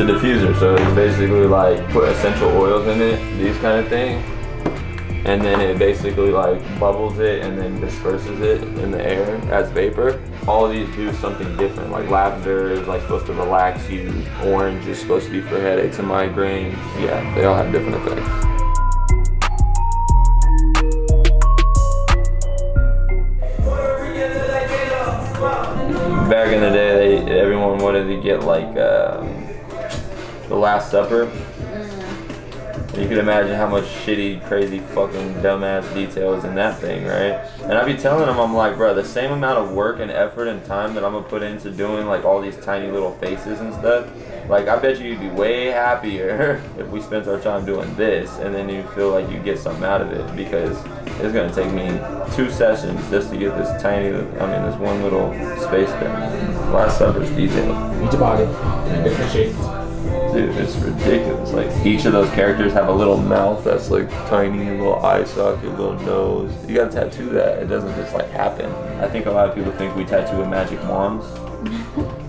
It's a diffuser, so it's basically like put essential oils in it, these kind of things, and then it basically like bubbles it and then disperses it in the air as vapor. All of these do something different. Like lavender is like supposed to relax you. Orange is supposed to be for headaches and migraines. Yeah, they all have different effects. Back in the day, they, everyone wanted to get like um, the Last Supper. Mm. You can imagine how much shitty, crazy, fucking dumbass details in that thing, right? And I be telling them, I'm like, bro, the same amount of work and effort and time that I'm gonna put into doing like all these tiny little faces and stuff, like I bet you you'd be way happier if we spent our time doing this, and then you feel like you get something out of it because it's gonna take me two sessions just to get this tiny, I mean, this one little space thing. Last Supper's detailed. Each body, different shapes. Dude, it's ridiculous. Like each of those characters have a little mouth that's like tiny, a little eye socket, a little nose. You gotta tattoo that. It doesn't just like happen. I think a lot of people think we tattoo with magic wands.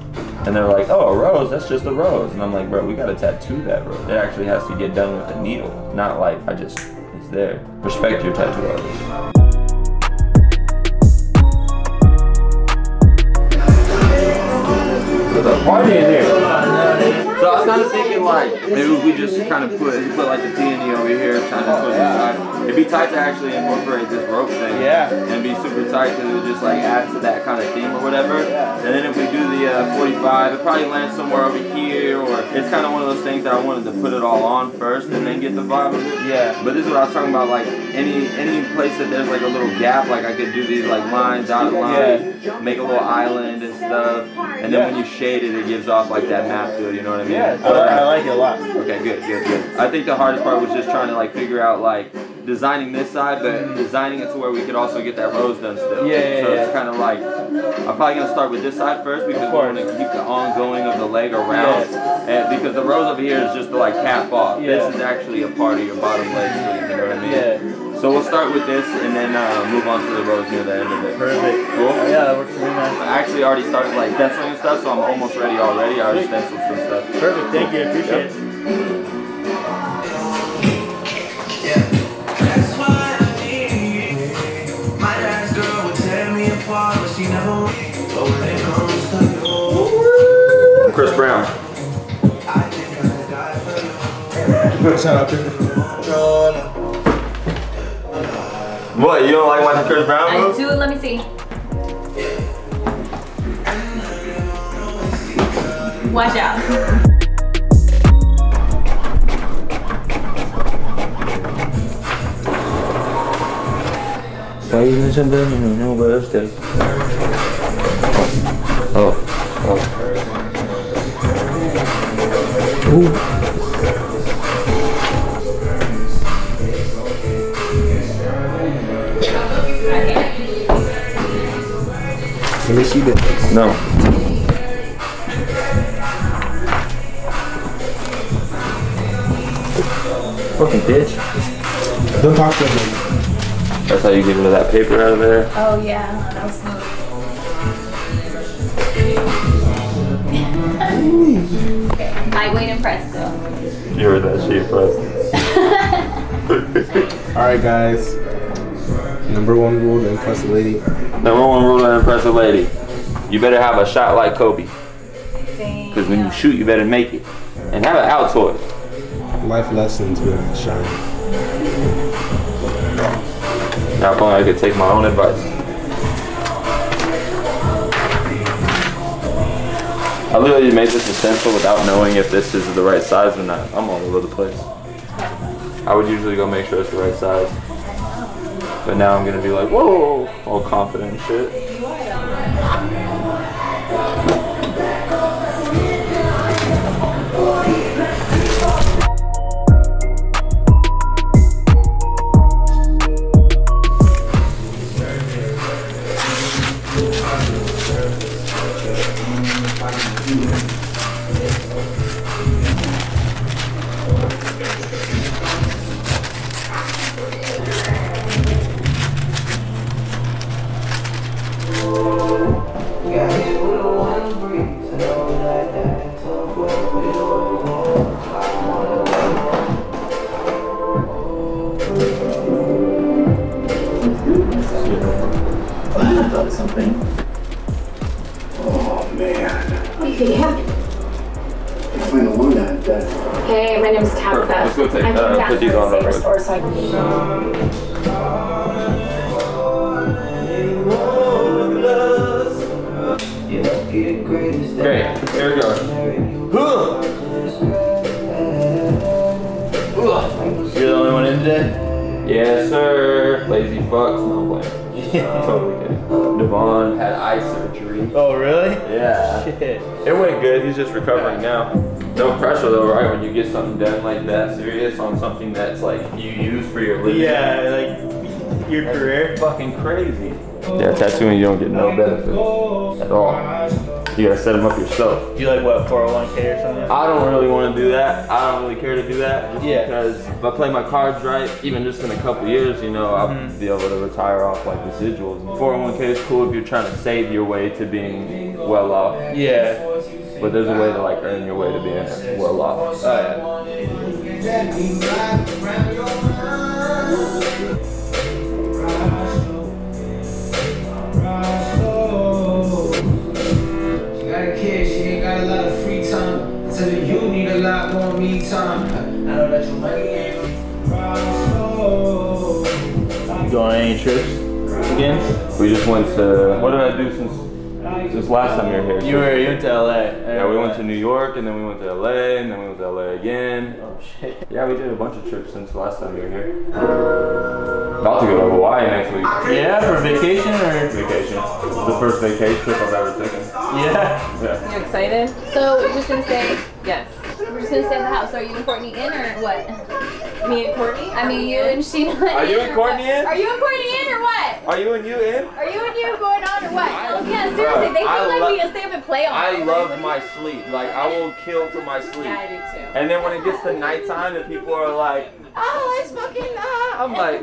And they're like, oh, a rose, that's just a rose. And I'm like, bro, we gotta tattoo that rose. It actually has to get done with a needle, not like I just, it's there. Respect your tattoo artist. There's a party in here. So I was kind of thinking like maybe if we just kind of put put like the peony over here, kind of towards the side. It'd be tight to actually incorporate this rope thing. Yeah. And be super tight because it would just like add to that kind of theme or whatever. And then if we do the uh, 45, it probably lands somewhere over here, or it's kind of one of those things that I wanted to put it all on first and then get the vibe of it. Yeah. But this is what I was talking about, like any any place that there's like a little gap, like I could do these like lines, dotted lines, make a little island and stuff, and then when you shade it, it gives off like that matte feel. You know what I mean? Yeah, I, I like it a lot. Okay, good, good, good. I think the hardest part was just trying to like figure out like designing this side, but mm-hmm. designing it to where we could also get that rose done still. Yeah, yeah, So yeah. it's kind of like I'm probably gonna start with this side first because we want to keep the ongoing of the leg around, and because the rose over here is just to like cap off. This is actually a part of your bottom leg. You know what I mean? Yeah. So we'll start with this and then uh, move on to the rose near the end of it. Perfect. Cool. Oh, yeah, that works for me, man. I actually already started like stenciling and stuff, so I'm almost ready already. I already stenciled some stuff. Perfect. Thank you. Appreciate it. That's what I need. My last girl would tear me apart, but she never would. But when it comes to you, Chris Brown. I think I'd die for you. Shout out to What? You don't like watching Chris Brown I moves? do. Let me see. Watch out. Why you even something? You know, no, but that's good. Oh. Let No. Fucking bitch. Don't talk to him. That's how you get rid of that paper out of there. Oh yeah, that was smooth. okay. Lightweight and presto. You heard that shit, bro. All right, guys. Number one rule to impress a lady. Number one rule to impress a lady. You better have a shot like Kobe. Because when you shoot, you better make it. And have an Altoid. Life lessons with Shine. Now, if only I could take my own advice. I literally made this a stencil without knowing if this is the right size or not. I'm all over the place. I would usually go make sure it's the right size. But now I'm gonna be like, whoa, all confident you thought something. Oh, man. What do you think happened? If I'm alone, Hey, my name is Tabitha. Let's go take I'm uh, put these on the store so I can eat. Here we go. You're the only one in today? Yes, sir. Lazy fucks. No, I'm playing. totally kidding. Devon had eye surgery. Oh, really? Yeah. Shit. It went good. He's just recovering now. No pressure though, right? When you get something done like that serious on something that's like you use for your living. Yeah, like your career. Fucking crazy. Yeah, tattooing you don't get no benefits at all. You gotta set them up yourself. Do you like what 401k or something? I don't really want to do that. I don't really care to do that just Yeah. because if I play my cards right, even just in a couple years, you know, I'll Mhm. be able to retire off like residuals. 401k is cool if you're trying to save your way to being well off, Yeah. but there's a way to like earn your way to being well off. Oh yeah. Again? We just went to. What did I do since since last time you were here? You were you went to LA. Yeah, we went to New York and then we went to LA and then we went to LA again. Oh shit. Yeah, we did a bunch of trips since last time you were here. About to go to Hawaii next week. Yeah, for vacation or? Vacation. It's the first vacation trip I've ever taken. Yeah. Yeah. You excited? So we're just gonna stay. Yes. We're just gonna stay at the house. Are you and Courtney in or what? Me and Courtney? I mean, you and Sheena. Are you in and Courtney what? in? Are you and Courtney in or what? Are you and you in? Are you and you going on or what? Oh yeah, seriously. They feel like lo- we can stay up and play all night. I love my sleep. Like I will kill for my sleep. Yeah, I do too. And then when it gets to nighttime and people are like, oh, it's fucking ah, I'm like,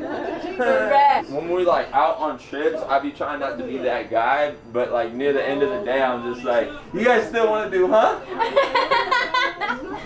Correct. when we're like out on trips, I be trying not to be that guy, but like near the end of the day, I'm just like, you guys still want to do, huh?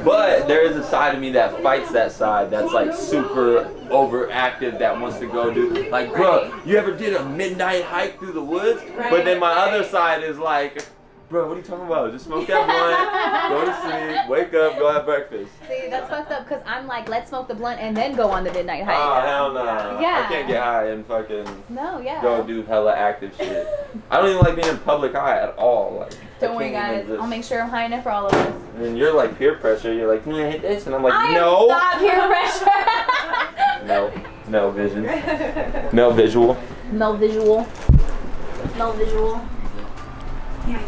But there is a side of me that fights that side that's like super overactive that wants to go do like bro you ever did a midnight hike through the woods? But then my other side is like bro what are you talking about just smoke that blunt go to sleep wake up go have breakfast See, that's fucked up because I'm like, let's smoke the blunt and then go on the midnight hike. oh hell no Yeah. I can't get high and fucking No, yeah. go do hella active shit I don't even like being in public high at all like I Don't worry, guys. I'll make sure I'm high enough for all of us. and you're like peer pressure you're like can I hit this and I'm like I no am not peer pressure. no no vision no visual no visual. No visual. Yeah, I